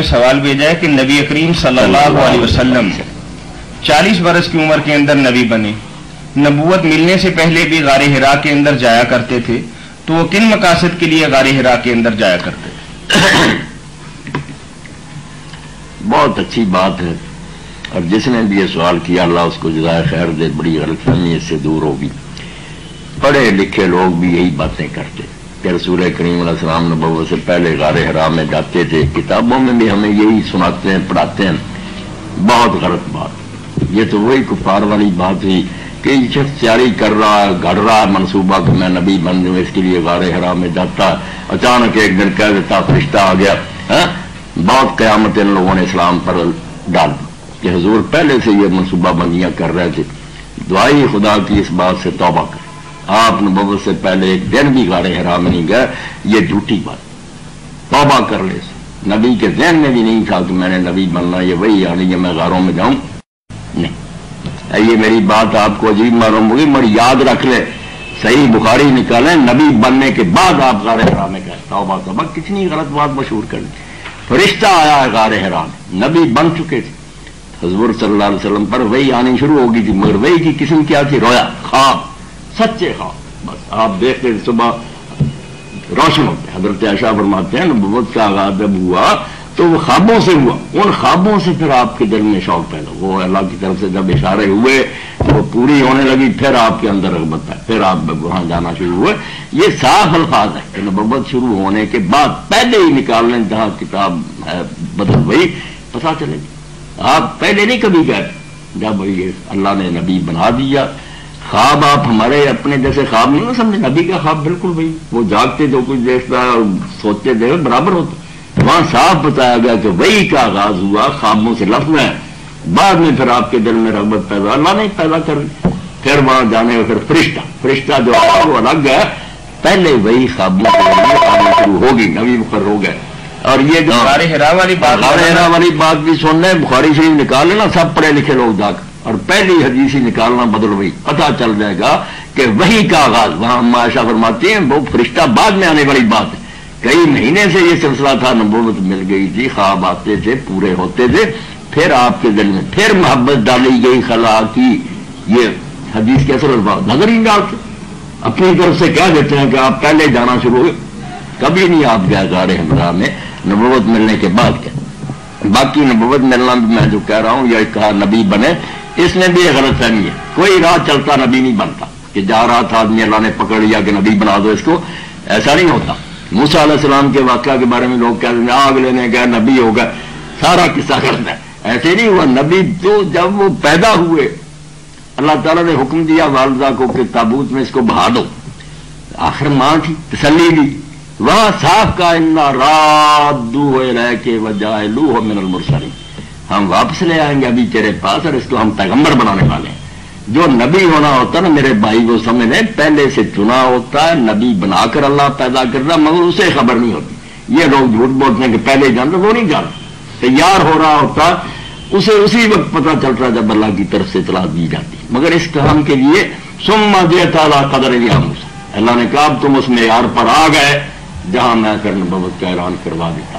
میں سوال بھیجا ہے کہ نبی کریم صلی اللہ علیہ وسلم چالیس برس کی عمر کے اندر نبی بنے۔ نبوت ملنے سے پہلے بھی غار ہرا کے اندر جایا کرتے تھے، تو وہ کن مقاصد کے لیے غار ہرا کے اندر جایا کرتے تھے؟ بہت اچھی بات ہے۔ اور جس نے بھی یہ سوال کیا، اللہ اس کو جزائے خیر دے، بڑی غلط فہمی اس سے دور ہوگی۔ پڑھے لکھے لوگ بھی یہی باتیں کرتے۔ ہیں کہ رسول کریم علیہ السلام نبوت سے پہلے غار حرام میں جاتے تھے، کتابوں میں بھی ہمیں یہی سناتے ہیں، پڑھاتے ہیں۔ بہت غلط بات۔ یہ تو وہی کفار والی بات ہوئی کہ یہ شخص تیاری کر رہا ہے گھڑ رہا ہے منصوبہ کہ میں نبی بن جاؤں، اس کے لیے غار حرام میں جاتا۔ اچانک ایک دن کہہ دیتا، فرشتہ آ گیا ہاں؟ بہت قیامت ان لوگوں نے اسلام پر ڈال دی کہ حضور پہلے سے یہ منصوبہ بندیاں کر رہے تھے۔ دعائی خدا کی اس بات سے توبہ کر آپ نبوت سے پہلے ایک دن بھی غار حرام نہیں گئے، یہ جھوٹی بات۔ توبہ کر لے۔ نبی کے ذہن میں بھی نہیں تھا کہ میں نے نبی بننا، یہ وہی یعنی میں غاروں میں جاؤں۔ نہیں۔ یہ میری بات آپ کو عجیب معلوم ہوگی مگر یاد رکھ لے۔ صحیح بخاری نکالیں، نبی بننے کے بعد آپ غار حرام میں گئے۔ توبہ توبہ کتنی غلط بات مشہور کر لی فرشتہ آیا ہے غار حرام نبی بن چکے تھے۔ حضور صلی اللہ علیہ وسلم پر وہی آنی شروع ہو گئی تھی، مگر وہی کی قسم کیا تھی؟ رویا، خواب۔ سچے خواب بس، آپ دیکھتے ہیں صبح روشن ہوتے ہیں۔ حضرت عائشہ فرماتے ہیں، نبوت کا آغاز جب ہوا تو وہ خوابوں سے ہوا۔ ان خوابوں سے پھر آپ کے دل میں شوق پیدا وہ اللہ کی طرف سے جب اشارے ہوئے وہ پوری ہونے لگی، پھر آپ کے اندر رغبت ہے پھر آپ وہاں جانا شروع ہوئے۔ یہ صاف الفاظ ہے کہ نبوت شروع ہونے کے بعد پہلے ہی نکال لیں، جہاں کتاب ہے، بدل وہی پتا چلے گی۔ آپ پہلے نہیں کبھی گئے۔ جب یہ اللہ نے نبی بنا دیا خواب آپ ہمارے اپنے جیسے خواب نہیں سمجھے۔ نبی کا خواب بالکل بھائی وہ جاگتے جو کچھ دیکھتا اور سوچتے دے برابر ہوتا۔ وہاں صاف بتایا گیا کہ وہی کا آغاز ہوا خوابوں سے لفظ ہے بعد میں پھر آپ کے دل میں رغبت پیدا اللہ نہیں پیدا کر پھر وہاں جانے پھر فرشتہ۔ فرشتہ جو وہ الگ ہے۔ پہلے وہی خوابوں سے شروع ہوگی نبی مقرر ہو گئے۔ اور یہ جو ہرا والی بات بھی سن لیں بخاری شریف نکال لینا سب پڑھے لکھے لوگ جا کر اور پہلی حدیث ہی نکالنا بدل وہی پتا چل جائے گا کہ وہی کا آغاز وہاں معاشہ فرماتے ہیں، وہ فرشتہ بعد میں آنے والی بات ہے۔ کئی مہینے سے یہ سلسلہ تھا، نبوت مل گئی تھی، خواب آتے تھے، پورے ہوتے تھے۔ پھر آپ کے دل میں، پھر محبت ڈالی گئی خلا کی یہ حدیث کے اثر نظر ہی ڈالتے۔ اپنی طرف سے کہہ دیتے ہیں کہ آپ پہلے جانا شروع ہوئے۔ کبھی نہیں آپ گئے گاڑے ہمراہ میں نبوت ملنے کے بعد۔ کیا باقی نبوت ملنا بھی میں جو کہہ رہا ہوں، یا کہا نبی بنے۔ اس میں بھی یہ غلط فہمی ہے۔ کوئی راہ چلتا نبی نہیں بنتا کہ جا رہا تھا آدمی اللہ نے پکڑ لیا کہ نبی بنا دو اس کو، ایسا نہیں ہوتا۔ موسا علیہ السلام کے واقعہ کے بارے میں لوگ کہتے ہیں، آگ لینے گئے، نبی ہو گئے، سارا قصہ کرتا ہے۔ ایسے نہیں ہوا، نبی تو جب وہ پیدا ہوئے، اللہ تعالیٰ نے حکم دیا والدہ کو کہ تابوت میں اس کو بہا دو۔ آخر ماں تھی، تسلی بھی وہاں صاف کا رادو رہ کے وجہ لو ہو من المرسلی ہم واپس لے آئیں گے، ابھی تیرے پاس اور اس کو ہم پیغمبر بنانے والے ہیں۔ جو نبی ہونا ہوتا نا، میرے بھائی کو سمجھ پہلے سے چنا ہوتا ہے، نبی بنا کر اللہ پیدا کرتا مگر اسے خبر نہیں ہوتی۔ یہ لوگ جھوٹ بولتے ہیں کہ پہلے جانتے وہ نہیں جانتے۔ تیار ہو رہا ہوتا، اسے اسی وقت پتا چلتا جب اللہ کی طرف سے اطلاع دی جاتی۔ مگر اس کام کے لیے سما دے تعالیٰ قدر اللہ نے کہا، اب تم اس معیار پر آ گئے، جہاں میں کر نبوت کا اعلان کروا دیتا۔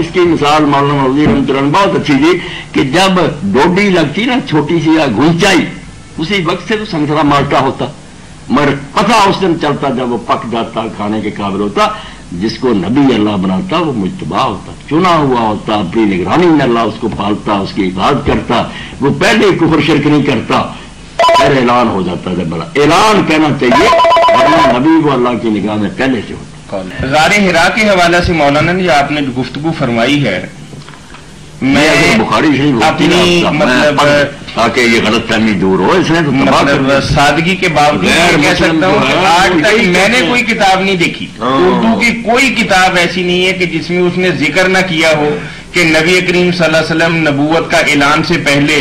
اس کی مثال مولانا وزیر رحمت بہت اچھی تھی کہ جب ڈوڈی لگتی نا چھوٹی سی یا گھنچائی، اسی وقت سے تو سنسرا مارتا ہوتا۔ مگر پتہ اس دن چلتا جب وہ پک جاتا، کھانے کے قابل ہوتا، جس کو نبی اللہ بناتا، وہ مجتبا ہوتا، چنا ہوا ہوتا، اپنی نگرانی میں اللہ اس کو پالتا، اس کی حفاظت کرتا، وہ پہلے کفر شرک نہیں کرتا، پھر اعلان ہو جاتا جب بڑا اعلان کہنا چاہیے نبی کو اللہ کی نگاہ میں پہلے سے ہوتا۔ غار ہرا کے حوالے سے مولانا نے جو آپ نے گفتگو فرمائی ہے میں بخاری اپنی مطلب تاکہ یہ غلط فہمی دور ہو اس نے مطلب سادگی کے باوجود کہہ سکتا ہوں کہ آج تک میں نے کوئی کتاب نہیں دیکھی۔ اردو کی کوئی کتاب ایسی نہیں ہے کہ جس میں اس نے ذکر نہ کیا ہو کہ نبی کریم صلی اللہ علیہ وسلم نبوت کا اعلان سے پہلے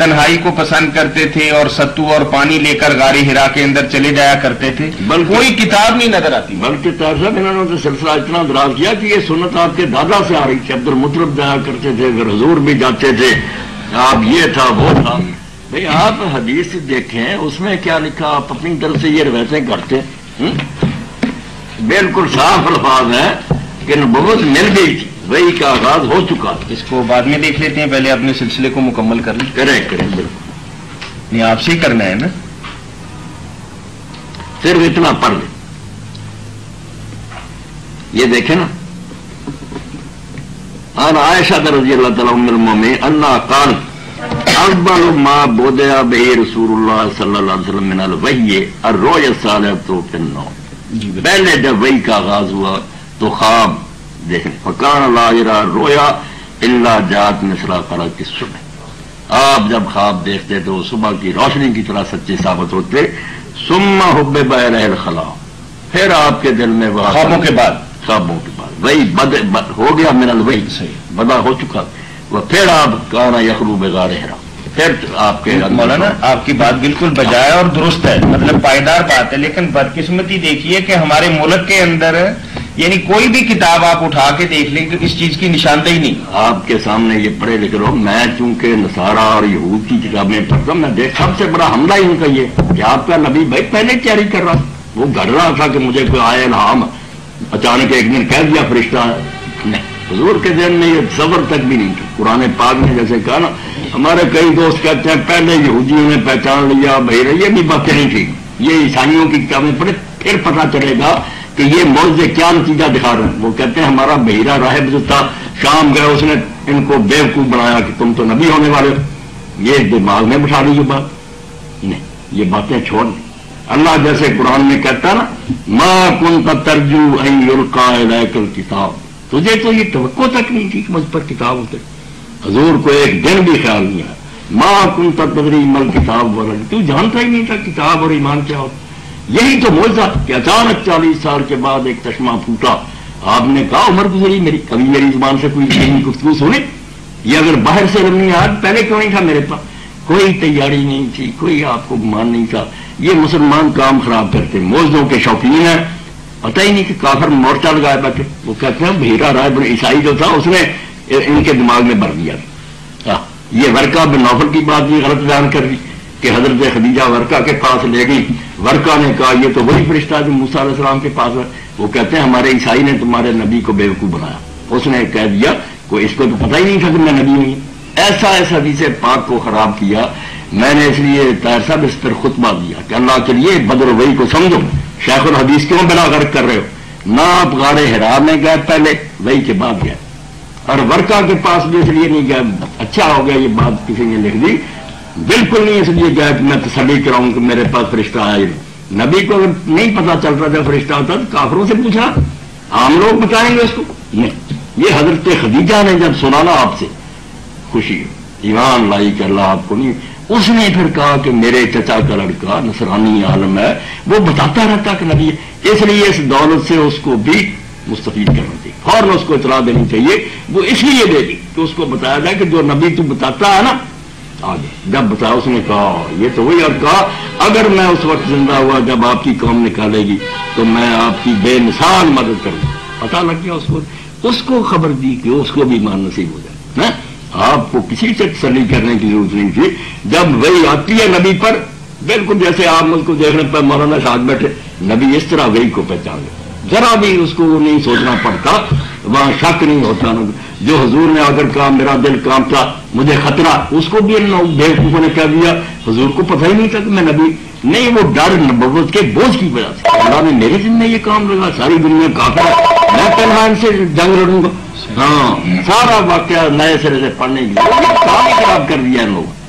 تنہائی کو پسند کرتے تھے اور ستو اور پانی لے کر گاڑی ہرا کے اندر چلے جایا کرتے تھے۔ بلکہ کوئی کتاب نہیں نظر آتی۔ بلکہ صاحب انہوں نے سلسلہ اتنا دراز کیا کہ یہ سنت آپ کے دادا سے آ رہی تھی۔ عبد المطرب جایا کرتے تھے اگر حضور بھی جاتے تھے۔ آپ یہ تھا وہ تھا۔ بھائی آپ حدیث دیکھیں اس میں کیا لکھا؟ آپ اپنی طرف سے یہ روایتیں کرتے بالکل صاف الفاظ ہے کہ نبوت مل گئی تھی۔ وہی کا آغاز ہو چکا اس کو بعد میں دیکھ لیتے ہیں پہلے اپنے سلسلے کو مکمل کر لیں۔ کریں کریں بالکل۔ نہیں آپ سے ہی کرنا ہے نا؟ صرف اتنا پڑھ لیں۔ یہ دیکھیں نا۔ اور عائشہ رضی اللہ تعالیٰ میں اللہ کان اکبر ما بودیا بے رسول اللہ صلی اللہ علیہ وسلم من الوحی الروی الصالح تو پنو پہلے جب وحی کا آغاز ہوا تو خواب دیکھیں فکان اللہ رویا اللہ جات مسرا کرا کی صبح آپ جب خواب دیکھتے تو صبح کی روشنی کی طرح سچے ثابت ہوتے۔ سما حب بہر خلا پھر آپ کے دل میں وہ خوابوں کے بعد۔ خوابوں کے بعد۔ وہی بد ہو گیا میرا وہی صحیح۔ بدا ہو چکا۔ وہ پھر آپ کانا یخرو بغار ہرا پھر آپ کے مولانا آپ کی بات بالکل بجائے اور درست ہے۔ مطلب پائیدار بات ہے لیکن بدقسمتی دیکھیے کہ ہمارے ملک کے اندر یعنی کوئی بھی کتاب آپ اٹھا کے دیکھ لیں کہ اس چیز کی نشاندہی نہیں۔ آپ کے سامنے یہ پڑھے لکھ رہا ہوں میں چونکہ نصارہ اور یہود کی کتابیں پڑھتا ہوں، میں دیکھ، سب سے بڑا حملہ ہی ان کا یہ کہ آپ کا نبی بھائی پہلے تیاری کر رہا وہ گڑ رہا تھا کہ مجھے کوئی آئے نام اچانک ایک دن کہہ دیا فرشتہ، نہیں، حضور کے ذہن میں یہ صبر تک بھی نہیں تھا قرآن پاک نے جیسے کہا نا، ہمارے کئی دوست کہتے ہیں، پہلے یہودیوں نے پہچان لیا، بھائی یہ بھی باتیں نہیں تھی یہ عیسائیوں کی کتابیں پڑھے پھر پتا چلے گا کہ یہ موضے کیا نتیجہ دکھا رہے ہیں؟ وہ کہتے ہیں ہمارا بہیرا راہب جو تھا، شام گئے اس نے ان کو بیوقوف بنایا کہ تم تو نبی ہونے والے ہو۔ یہ دماغ میں بٹھا لی یہ بات۔ نہیں، یہ باتیں چھوڑ دیں۔ اللہ جیسے قرآن میں کہتا نا ماں کن کا ترجو کتاب تجھے تو یہ توقع تک نہیں تھی کہ مجھ پر کتاب ہوتے حضور کو ایک دن بھی خیال نہیں آیا۔ ماں کن تدری مل کتاب ورن تو جانتا ہی نہیں تھا کتاب اور ایمان کیا ہوتا یہی تو موزہ کہ اچانک چالیس سال کے بعد ایک چشمہ پھوٹا۔ آپ نے کہا، عمر گزری، میری کبھی میری زبان سے کوئی گفتگو سنے یہ اگر باہر سے رمنی آج پہلے کیوں نہیں تھا میرے پاس؟ کوئی تیاری نہیں تھی، کوئی آپ کو مان نہیں تھا۔ یہ مسلمان کام خراب کرتے موزوں کے شوقین ہیں۔ پتہ ہی نہیں کہ کافر مورچہ لگایا بیٹھے۔ وہ کہتے ہیں، بھیرا رائے بن عیسائی جو تھا، اس نے ان کے دماغ میں بھر دیا ہاں، یہ ورکا بن نوفل کی بات یہ غلط بیان کر دی کہ حضرت خدیجہ ورکا کے پاس لے گئی۔ ورکا نے کہا، یہ تو وہی فرشتہ جو موسا علیہ السلام کے پاس ہے۔ وہ کہتے ہیں، ہمارے عیسائی نے تمہارے نبی کو بیوقوف بنایا۔ اس نے کہہ دیا، کوئی اس کو تو پتہ ہی نہیں تھا کہ میں نبی ہوں۔ ایسا ایسا حدیث پاک کو خراب کیا۔ میں نے اس لیے طاہر صاحب اس پر خطبہ دیا کہ اللہ کے لیے بدر وئی کو سمجھو۔ شیخ الحدیث کیوں بنا غرق کر رہے ہو؟ نہ آپ گاڑے ہرا میں گئے پہلے، وہی کے بعد گئے۔ اور ورکا کے پاس بھی اس لیے نہیں گیا اچھا ہو گیا، یہ بات کسی نے لکھ دی۔ بالکل نہیں اس لیے گیا کہ میں تسلی کراؤں کہ میرے پاس فرشتہ آیا نبی کو اگر نہیں پتا چل رہا تھا فرشتہ ہوتا تو کافروں سے پوچھا۔ عام لوگ بتائیں گے اس کو۔ نہیں، یہ حضرت خدیجہ نے جب سنا نا آپ سے، خوشی ایمان لائی کہ اللہ آپ کو نہیں۔ اس نے پھر کہا کہ میرے چچا کا لڑکا نصرانی عالم ہے، وہ بتاتا رہتا کہ نبی، اس لیے اس دولت سے اس کو بھی مستفید کرنا چاہیے۔ فوراً اس کو اطلاع دینی چاہیے۔ وہ اس لیے دے دی کہ اس کو بتایا جائے کہ جو نبی تو بتاتا ہے نا آگے۔ جب بتایا اس نے کہا، یہ تو وہی اور کہا، اگر میں اس وقت زندہ ہوا جب آپ کی قوم نکالے گی، تو میں آپ کی بے مثال مدد کروں پتا لگ گیا اس کو اس کو خبر دی کہ اس کو بھی مان نصیب ہو جائے آپ کو کسی سے تسلی کرنے کی ضرورت نہیں تھی۔ جب وہی آتی ہے نبی پر، بالکل جیسے آپ مجھ کو دیکھنے پر مولانا ساتھ بیٹھے، نبی اس طرح وہی کو پہچان لے۔ ذرا بھی اس کو نہیں سوچنا پڑتا وہاں شک نہیں ہوتا۔ جو حضور نے اگر کہا میرا دل کام تھا، مجھے خطرہ، اس کو بھی بےقوفوں نے کہہ دیا۔ حضور کو پتہ ہی نہیں تھا کہ میں نبی۔ نہیں، وہ ڈر، نبوت کے بوجھ کی وجہ سے۔ اللہ نے میرے دن میں یہ کام لگا ساری دنیا کافی میں تنہا ان سے جنگ لڑوں گا۔ ہاں سارا واقعہ نئے سرے سے پڑھنے کی کام خراب کر دیا ان لوگوں